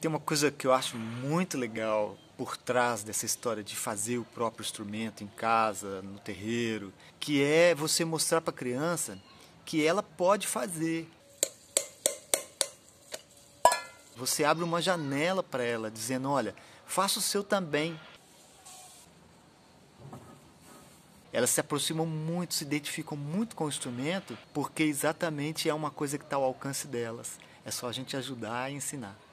Tem uma coisa que eu acho muito legal por trás dessa história de fazer o próprio instrumento em casa, no terreiro, que é você mostrar para a criança que ela pode fazer. Você abre uma janela para ela, dizendo: olha, faça o seu também. Elas se aproximam muito, se identificam muito com o instrumento, porque exatamente é uma coisa que está ao alcance delas. É só a gente ajudar e ensinar.